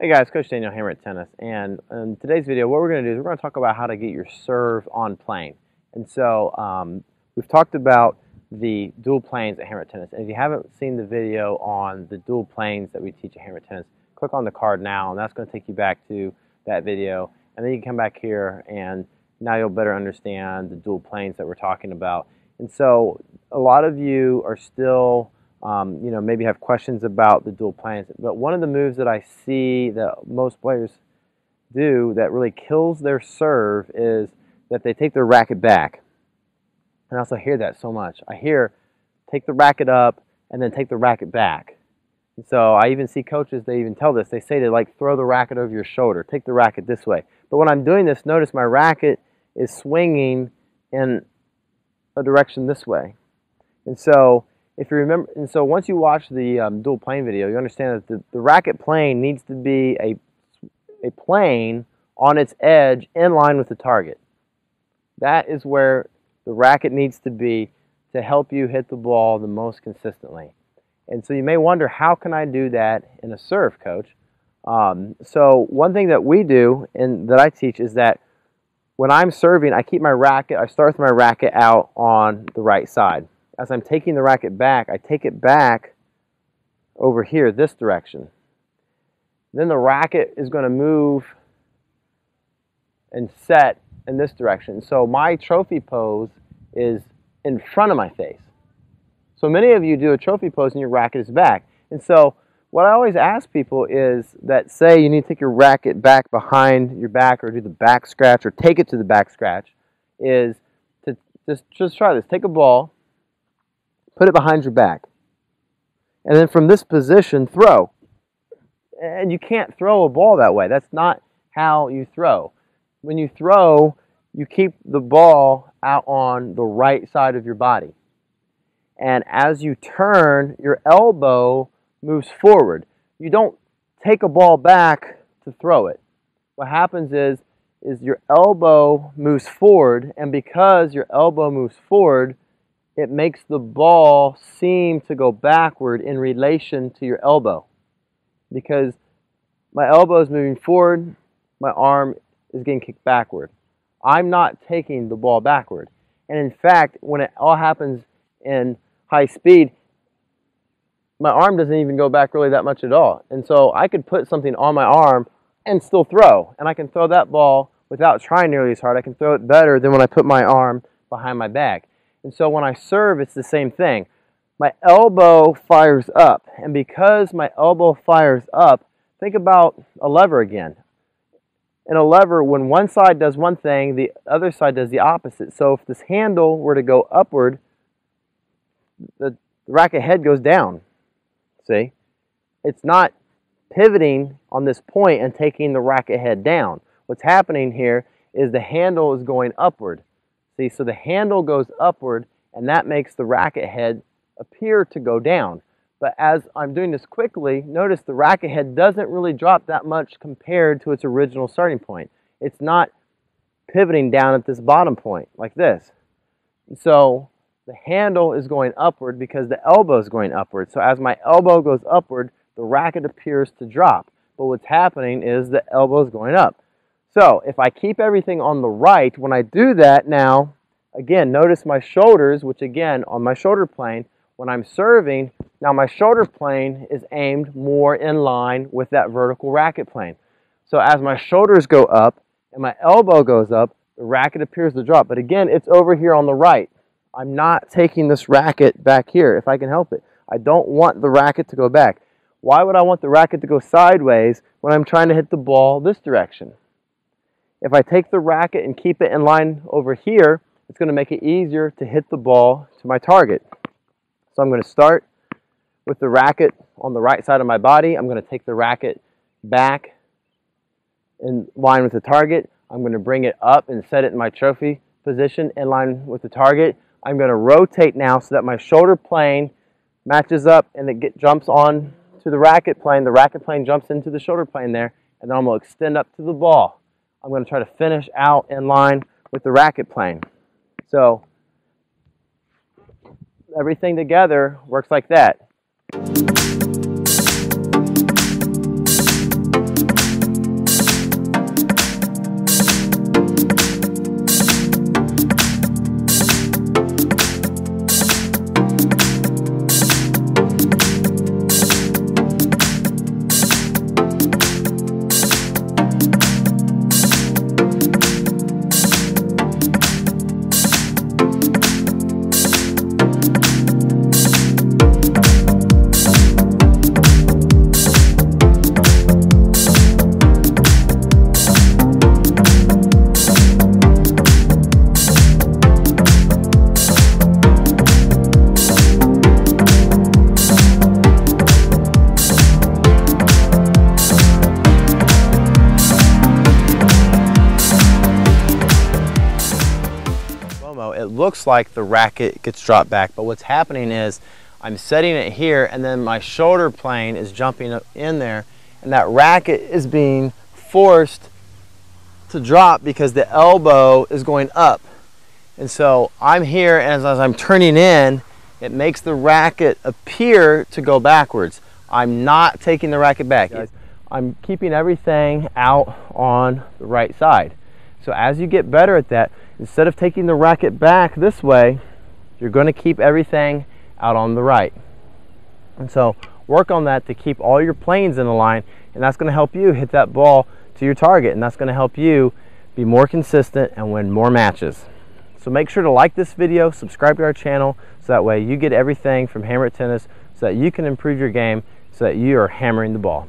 Hey guys, Coach Daniel Hammer It Tennis, and in today's video, what we're going to do is we're going to talk about how to get your serve on plane. And so um, we've talked about the dual planes at Hammer It Tennis, and if you haven't seen the video on the dual planes that we teach at Hammer It Tennis, click on the card now, and that's going to take you back to that video, and then you can come back here, and now you'll better understand the dual planes that we're talking about. And so a lot of you are still um, you know, maybe have questions about the dual planes. But one of the moves that I see that most players do that really kills their serve is that they take their racket back. And I also hear that so much. I hear take the racket up and then take the racket back. And so I even see coaches, they even tell this. They say to like throw the racket over your shoulder, take the racket this way. But when I'm doing this, notice my racket is swinging in a direction this way. And so if you remember, and so once you watch the um, dual plane video, you understand that the, the racket plane needs to be a, a plane on its edge in line with the target. That is where the racket needs to be to help you hit the ball the most consistently. And so you may wonder, how can I do that in a serve, coach? Um, so one thing that we do and that I teach is that when I'm serving, I keep my racket, I start with my racket out on the right side as I'm taking the racket back, I take it back over here, this direction. Then the racket is going to move and set in this direction. So my trophy pose is in front of my face. So many of you do a trophy pose and your racket is back. And so what I always ask people is that say you need to take your racket back behind your back or do the back scratch or take it to the back scratch is to just, just try this. Take a ball Put it behind your back. And then from this position, throw. And you can't throw a ball that way. That's not how you throw. When you throw, you keep the ball out on the right side of your body. And as you turn, your elbow moves forward. You don't take a ball back to throw it. What happens is is your elbow moves forward and because your elbow moves forward, it makes the ball seem to go backward in relation to your elbow. Because my elbow is moving forward, my arm is getting kicked backward. I'm not taking the ball backward. And in fact, when it all happens in high speed, my arm doesn't even go back really that much at all. And so I could put something on my arm and still throw. And I can throw that ball without trying nearly as hard. I can throw it better than when I put my arm behind my back. And so when I serve, it's the same thing. My elbow fires up. And because my elbow fires up, think about a lever again. In a lever, when one side does one thing, the other side does the opposite. So if this handle were to go upward, the racket head goes down. See? It's not pivoting on this point and taking the racket head down. What's happening here is the handle is going upward. See, so the handle goes upward and that makes the racket head appear to go down. But as I'm doing this quickly, notice the racket head doesn't really drop that much compared to its original starting point. It's not pivoting down at this bottom point like this. So the handle is going upward because the elbow is going upward. So as my elbow goes upward, the racket appears to drop. But what's happening is the elbow is going up. So if I keep everything on the right, when I do that now, again, notice my shoulders, which again, on my shoulder plane, when I'm serving, now my shoulder plane is aimed more in line with that vertical racket plane. So as my shoulders go up and my elbow goes up, the racket appears to drop. But again, it's over here on the right. I'm not taking this racket back here if I can help it. I don't want the racket to go back. Why would I want the racket to go sideways when I'm trying to hit the ball this direction? If I take the racket and keep it in line over here, it's going to make it easier to hit the ball to my target. So I'm going to start with the racket on the right side of my body. I'm going to take the racket back in line with the target. I'm going to bring it up and set it in my trophy position in line with the target. I'm going to rotate now so that my shoulder plane matches up and it get, jumps on to the racket plane. The racket plane jumps into the shoulder plane there, and then I'm going to extend up to the ball. I'm going to try to finish out in line with the racket plane. So everything together works like that. Looks like the racket gets dropped back, but what's happening is I'm setting it here and then my shoulder plane is jumping in there and that racket is being forced to drop because the elbow is going up. And so I'm here and as, as I'm turning in, it makes the racket appear to go backwards. I'm not taking the racket back. I'm keeping everything out on the right side. So as you get better at that, instead of taking the racket back this way, you're going to keep everything out on the right. And so work on that to keep all your planes in a line and that's going to help you hit that ball to your target and that's going to help you be more consistent and win more matches. So make sure to like this video, subscribe to our channel so that way you get everything from Hammer Tennis so that you can improve your game so that you are hammering the ball.